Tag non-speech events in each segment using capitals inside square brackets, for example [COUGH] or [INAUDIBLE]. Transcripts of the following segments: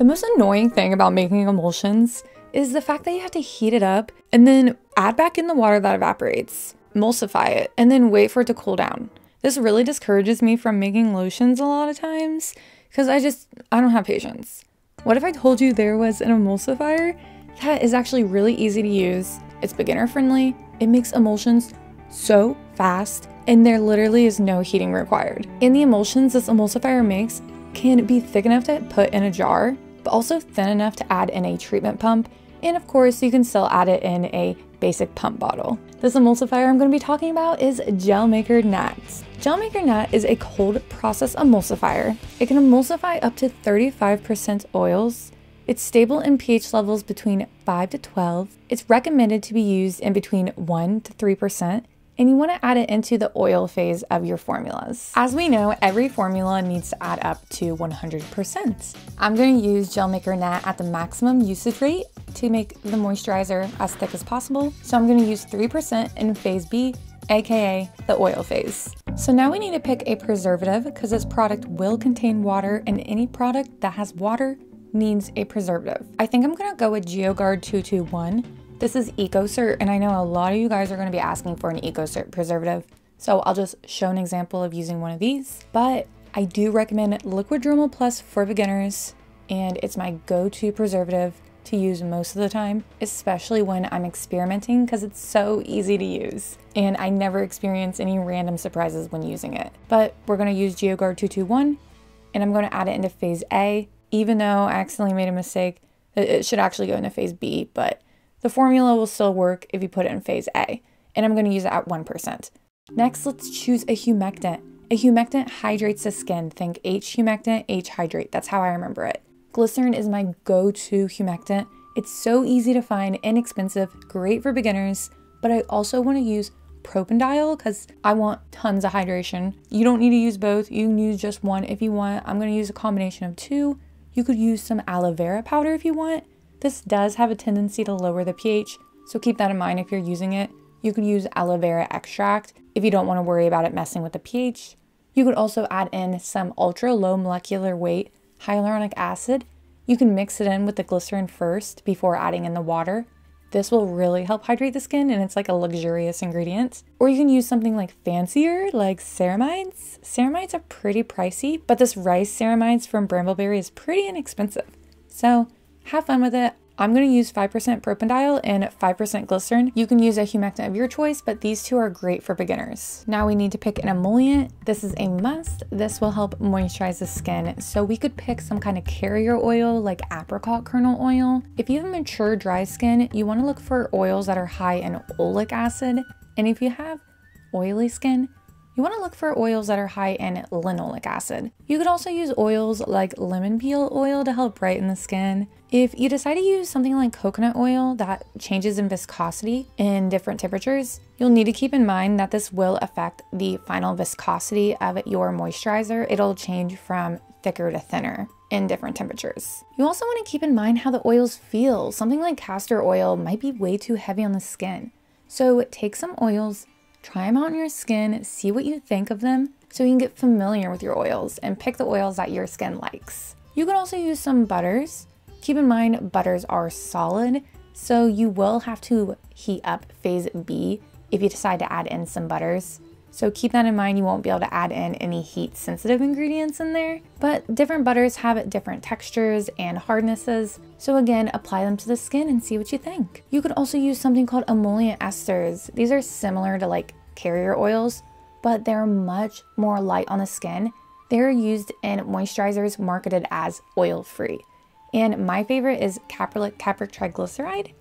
The most annoying thing about making emulsions is the fact that you have to heat it up and then add back in the water that evaporates, emulsify it, and then wait for it to cool down. This really discourages me from making lotions a lot of times because I just, I don't have patience. What if I told you there was an emulsifier that is actually really easy to use, it's beginner friendly, it makes emulsions so fast, and there literally is no heating required. And the emulsions this emulsifier makes can be thick enough to put in a jar, but also thin enough to add in a treatment pump, and of course you can still add it in a basic pump bottle. This emulsifier I'm going to be talking about is Gelmaker Nat. Gelmaker Nat is a cold process emulsifier. It can emulsify up to 35% oils. It's stable in pH levels between 5 to 12. It's recommended to be used in between 1 to 3%, and you want to add it into the oil phase of your formulas. As we know, every formula needs to add up to 100%. I'm going to use Gel Maker Nat at the maximum usage rate to make the moisturizer as thick as possible. So I'm going to use 3% in phase B, aka the oil phase. So now we need to pick a preservative because this product will contain water and any product that has water needs a preservative. I think I'm gonna go with Geogard 221 this is EcoCert, and I know a lot of you guys are going to be asking for an EcoCert preservative, so I'll just show an example of using one of these. But I do recommend Liquid Germall Plus for beginners, and it's my go-to preservative to use most of the time, especially when I'm experimenting because it's so easy to use. And I never experience any random surprises when using it. But we're going to use Geogard 221 and I'm going to add it into phase A. Even though I accidentally made a mistake, it should actually go into phase B, but the formula will still work if you put it in phase A, and I'm going to use it at 1%. Next, let's choose a humectant. A humectant hydrates the skin. Think H humectant, H hydrate. That's how I remember it. Glycerin is my go-to humectant. It's so easy to find, inexpensive, great for beginners, but I also want to use Propanediol because I want tons of hydration. You don't need to use both. You can use just one if you want. I'm going to use a combination of two. You could use some aloe vera powder if you want. This does have a tendency to lower the pH, so keep that in mind if you're using it. You could use aloe vera extract if you don't want to worry about it messing with the pH. You could also add in some ultra low molecular weight hyaluronic acid. You can mix it in with the glycerin first before adding in the water. This will really help hydrate the skin and it's like a luxurious ingredient. Or you can use something like fancier, like ceramides. Ceramides are pretty pricey, but this rice ceramides from Brambleberry is pretty inexpensive. So have fun with it. I'm going to use 5% propanediol and 5% glycerin. You can use a humectant of your choice, but these two are great for beginners. Now we need to pick an emollient. This is a must. This will help moisturize the skin. So we could pick some kind of carrier oil like apricot kernel oil. If you have mature dry skin, you want to look for oils that are high in oleic acid. And if you have oily skin, you want to look for oils that are high in linoleic acid. You could also use oils like lemon peel oil to help brighten the skin. If you decide to use something like coconut oil that changes in viscosity in different temperatures, you'll need to keep in mind that this will affect the final viscosity of your moisturizer. It'll change from thicker to thinner in different temperatures. You also want to keep in mind how the oils feel. Something like castor oil might be way too heavy on the skin. So take some oils, Try them out on your skin, see what you think of them so you can get familiar with your oils and pick the oils that your skin likes. You can also use some butters. Keep in mind, butters are solid, so you will have to heat up phase B if you decide to add in some butters. So keep that in mind, you won't be able to add in any heat sensitive ingredients in there, but different butters have different textures and hardnesses. So again, apply them to the skin and see what you think. You could also use something called emollient esters. These are similar to like carrier oils, but they're much more light on the skin. They're used in moisturizers marketed as oil-free. And my favorite is caprylic capric triglyceride.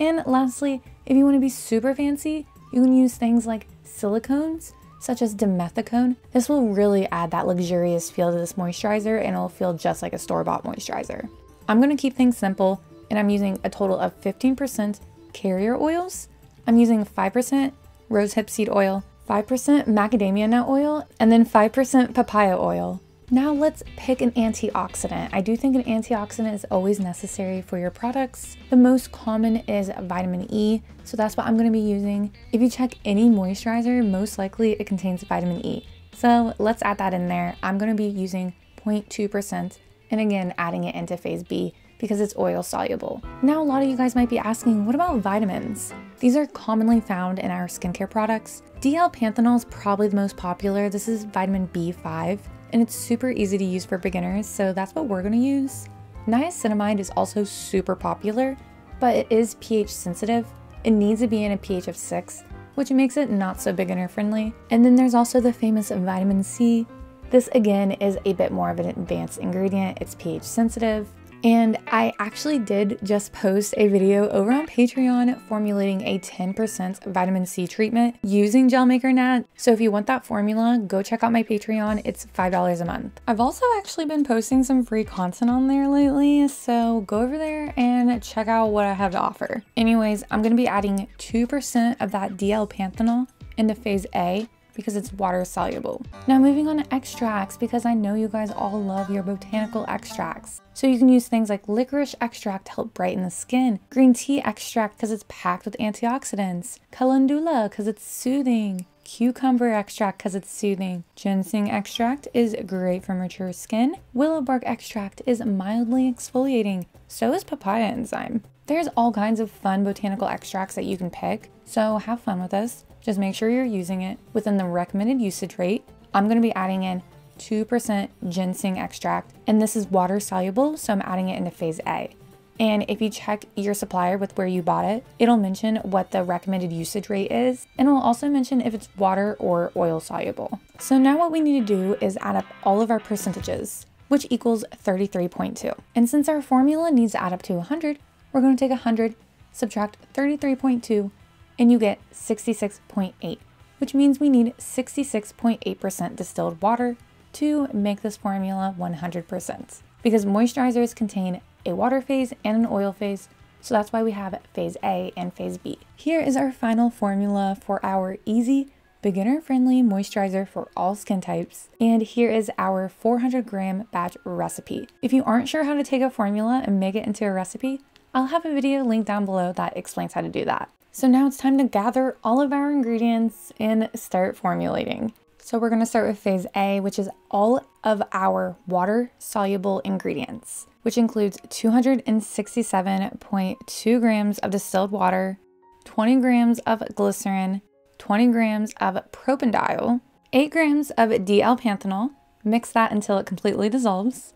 And lastly, if you want to be super fancy, you can use things like silicones such as dimethicone. This will really add that luxurious feel to this moisturizer and it'll feel just like a store-bought moisturizer. I'm going to keep things simple and I'm using a total of 15% carrier oils. I'm using 5% rosehip seed oil, 5% macadamia nut oil, and then 5% papaya oil. Now let's pick an antioxidant. I do think an antioxidant is always necessary for your products. The most common is vitamin E, so that's what I'm gonna be using. If you check any moisturizer, most likely it contains vitamin E. So let's add that in there. I'm gonna be using 0.2% and again adding it into phase B because it's oil soluble. Now, a lot of you guys might be asking, what about vitamins? These are commonly found in our skincare products. DL-panthenol is probably the most popular. This is vitamin B5, and it's super easy to use for beginners, so that's what we're gonna use. Niacinamide is also super popular, but it is pH sensitive. It needs to be in a pH of 6, which makes it not so beginner friendly. And then there's also the famous vitamin C. This again is a bit more of an advanced ingredient. It's pH sensitive. And I actually did just post a video over on Patreon formulating a 10% vitamin C treatment using Gel Maker Nat. So if you want that formula, go check out my Patreon. It's $5 a month. I've also actually been posting some free content on there lately, so go over there and check out what I have to offer. Anyways, I'm gonna be adding 2% of that DL-panthenol into phase A because it's water soluble. Now moving on to extracts because I know you guys all love your botanical extracts. So you can use things like licorice extract to help brighten the skin, green tea extract because it's packed with antioxidants, calendula because it's soothing, cucumber extract because it's soothing. Ginseng extract is great for mature skin. Willow bark extract is mildly exfoliating. So is papaya enzyme. There's all kinds of fun botanical extracts that you can pick, so have fun with this. Just make sure you're using it within the recommended usage rate. I'm going to be adding in 2% ginseng extract, and this is water soluble, so I'm adding it into phase A. And if you check your supplier with where you bought it, it'll mention what the recommended usage rate is, and it'll also mention if it's water or oil soluble. So now what we need to do is add up all of our percentages, which equals 33.2. And since our formula needs to add up to 100, we're going to take 100, subtract 33.2, and you get 66.8, which means we need 66.8% distilled water to make this formula 100%. Because moisturizers contain a water phase and an oil phase, so that's why we have phase A and phase B. Here is our final formula for our easy, beginner-friendly moisturizer for all skin types. And here is our 400 gram batch recipe. If you aren't sure how to take a formula and make it into a recipe, I'll have a video linked down below that explains how to do that. So now it's time to gather all of our ingredients and start formulating. So we're gonna start with phase A, which is all of our water soluble ingredients, which includes 267.2 grams of distilled water, 20 grams of glycerin, 20 grams of propanediol, 8 grams of DL-panthenol, mix that until it completely dissolves,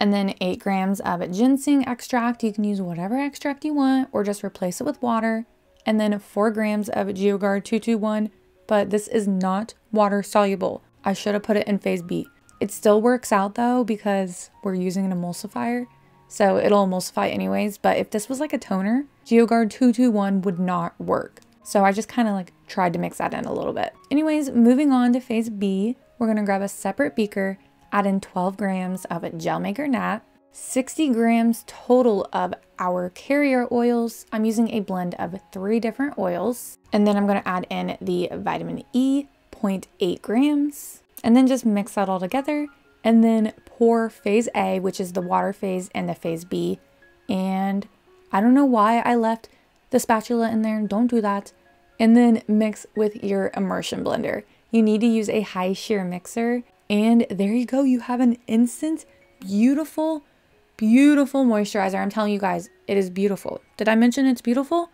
and then 8 grams of ginseng extract. You can use whatever extract you want or just replace it with water, and then 4 grams of Geogard 221, but this is not water soluble. I should have put it in phase B. It still works out though because we're using an emulsifier, so it'll emulsify anyways, but if this was like a toner, Geogard 221 would not work. So I just kind of like tried to mix that in a little bit. Anyways, moving on to phase B, we're gonna grab a separate beaker, add in 12 grams of Gel Maker Nat, 60 grams total of our carrier oils. I'm using a blend of three different oils. And then I'm going to add in the vitamin E, 0.8 grams. And then just mix that all together. And then pour phase A, which is the water phase, and the phase B. And I don't know why I left the spatula in there. Don't do that. And then mix with your immersion blender. You need to use a high shear mixer. And there you go. You have an instant, beautiful beautiful moisturizer. I'm telling you guys, it is beautiful. Did I mention it's beautiful?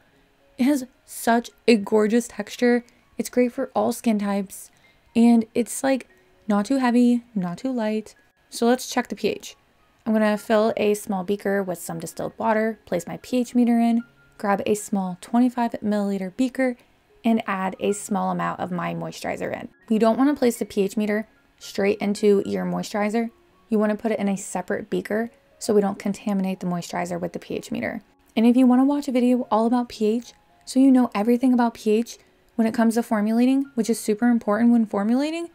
It has such a gorgeous texture. It's great for all skin types. And it's like not too heavy, not too light. So let's check the pH. I'm gonna fill a small beaker with some distilled water, place my pH meter in, grab a small 25 milliliter beaker, and add a small amount of my moisturizer in. You don't wanna place the pH meter straight into your moisturizer. You wanna put it in a separate beaker so we don't contaminate the moisturizer with the pH meter. And if you want to watch a video all about pH, so you know everything about pH when it comes to formulating, which is super important when formulating,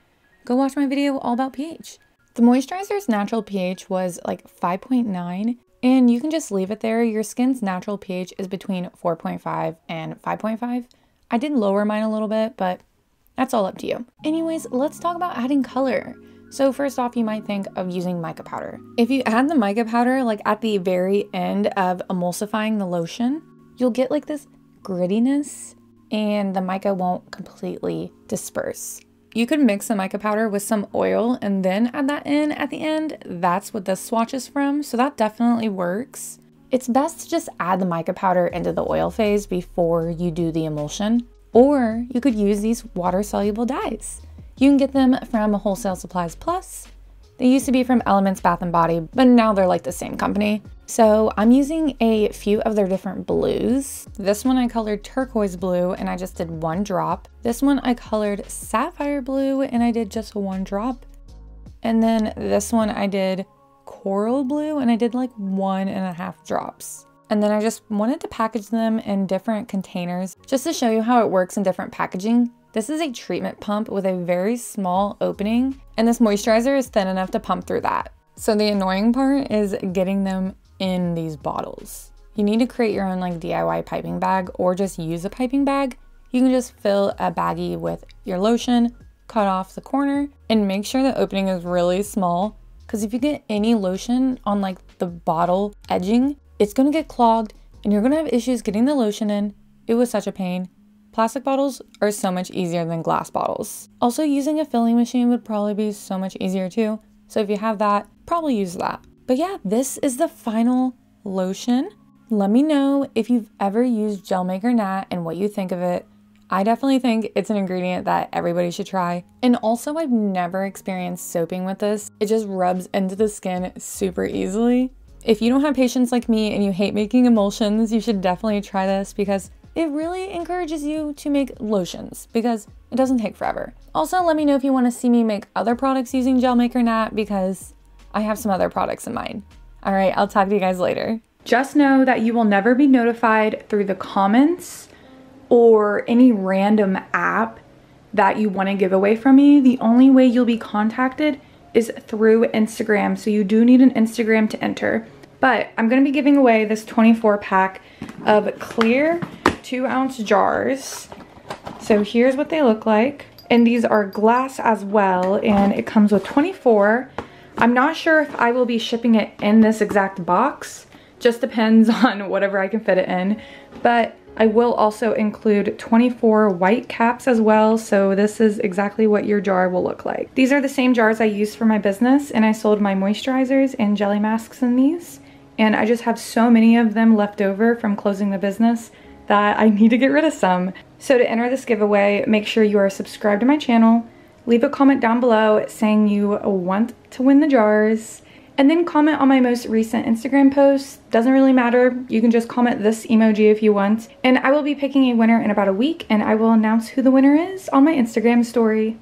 go watch my video all about pH. The moisturizer's natural pH was like 5.9, and you can just leave it there. Your skin's natural pH is between 4.5 and 5.5. I did lower mine a little bit, but that's all up to you. Anyways, let's talk about adding color. So first off, you might think of using mica powder. If you add the mica powder like at the very end of emulsifying the lotion, you'll get like this grittiness and the mica won't completely disperse. You could mix the mica powder with some oil and then add that in at the end. That's what this swatch is from, so that definitely works. It's best to just add the mica powder into the oil phase before you do the emulsion, or you could use these water soluble dyes. You can get them from Wholesale Supplies Plus. They used to be from Elements Bath & Body, but now they're like the same company. So I'm using a few of their different blues. This one I colored turquoise blue and I just did one drop. This one I colored sapphire blue and I did just one drop. And then this one I did coral blue and I did like one and a half drops. And then I just wanted to package them in different containers just to show you how it works in different packaging. This is a treatment pump with a very small opening and this moisturizer is thin enough to pump through that. So the annoying part is getting them in these bottles. You need to create your own like DIY piping bag or just use a piping bag. You can just fill a baggie with your lotion, cut off the corner, and make sure the opening is really small. Because if you get any lotion on like the bottle edging, it's gonna get clogged and you're gonna have issues getting the lotion in. It was such a pain. Plastic bottles are so much easier than glass bottles. Also, using a filling machine would probably be so much easier too. So if you have that, probably use that. But yeah, this is the final lotion. Let me know if you've ever used Gel Maker Nat and what you think of it. I definitely think it's an ingredient that everybody should try. And also, I've never experienced soaping with this. It just rubs into the skin super easily. If you don't have patience like me and you hate making emulsions, you should definitely try this because it really encourages you to make lotions because it doesn't take forever. Also, let me know if you want to see me make other products using Gel Maker Nat because I have some other products in mind. All right, I'll talk to you guys later. Just know that you will never be notified through the comments or any random app that you want to give away from me. The only way you'll be contacted is through Instagram. So you do need an Instagram to enter. But I'm going to be giving away this 24 pack of clear two ounce jars. So here's what they look like. And these are glass as well. And it comes with 24 I'm not sure if I will be shipping it in this exact box. Just depends [LAUGHS] on whatever I can fit it in. But I will also include 24 white caps as well, so this is exactly what your jar will look like. These are the same jars I used for my business, and I sold my moisturizers and jelly masks in these. And I just have so many of them left over from closing the business that I need to get rid of some. So to enter this giveaway, make sure you are subscribed to my channel, leave a comment down below saying you want to win the jars. And then comment on my most recent Instagram post. Doesn't really matter. You can just comment this emoji if you want. And I will be picking a winner in about a week and I will announce who the winner is on my Instagram story.